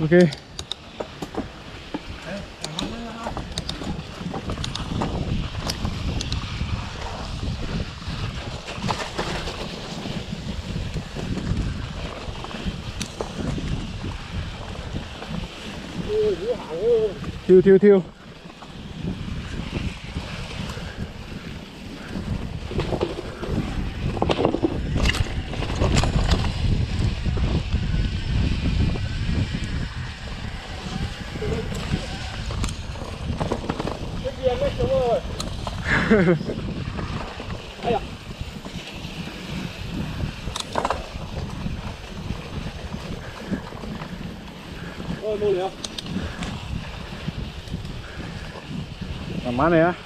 OK。跳跳跳！哎呀！哦，没了。慢慢来啊。